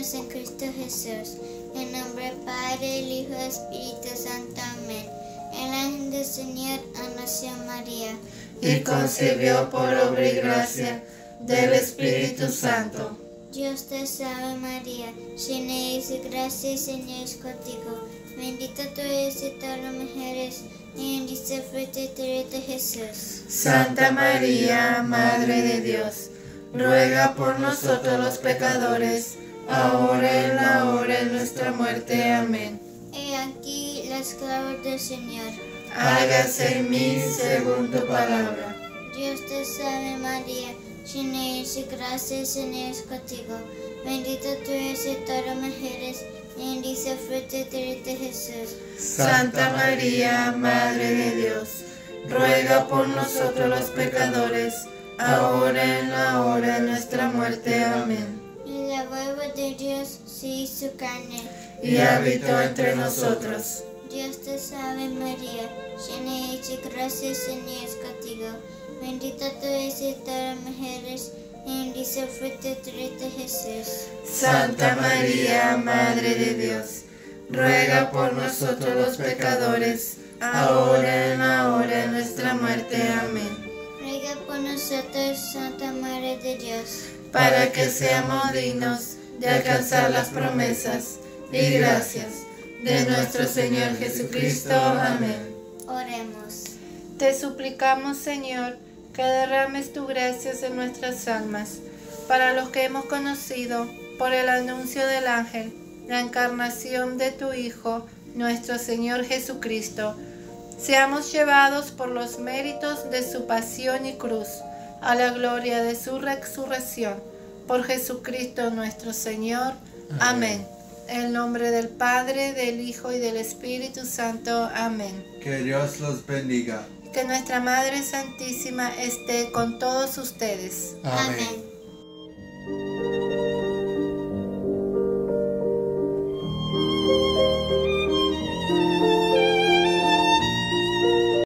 Hermanos en Cristo Jesús. En nombre del Padre, el Hijo y Espíritu Santo. Amén. El ángel del Señor anunció a María. y concibió por obra y gracia del Espíritu Santo. Dios te salve María, llena eres de gracia, el Señor es contigo. Bendita tú eres de todas las mujeres, y bendito el fruto de tu Jesús. Santa María, Madre de Dios, ruega por nosotros los pecadores, ahora y en la hora de nuestra muerte. Amén. He aquí la esclava del Señor. Hágase en mí según tu palabra. Dios te salve María, llena eres de gracia, el Señor es contigo. Bendita tú eres todas las mujeres, y bendito el fruto de tu Jesús. Santa María, Madre de Dios, ruega por nosotros los pecadores, ahora en la hora de nuestra muerte. Amén. Y la hueva de Dios se hizo carne. Y habitó entre nosotros. Dios te salve María, llena eres de gracia, el Señor es contigo. Bendita tú eres todas las mujeres, y bendito fruto de Jesús. Santa María, Madre de Dios, ruega por nosotros los pecadores, ahora en la hora de nuestra muerte. Amén. Ruega por nosotros, Santa Madre de Dios. Para que seamos dignos de alcanzar las promesas y gracias de nuestro Señor Jesucristo. Amén. Oremos. Te suplicamos, Señor, que derrames tu gracias en nuestras almas, para los que hemos conocido por el anuncio del ángel la encarnación de tu Hijo, nuestro Señor Jesucristo. Seamos llevados por los méritos de su pasión y cruz a la gloria de su resurrección. Por Jesucristo nuestro Señor. Amén. En el nombre del Padre, del Hijo y del Espíritu Santo. Amén. Que Dios los bendiga. Que nuestra Madre Santísima esté con todos ustedes. Amén.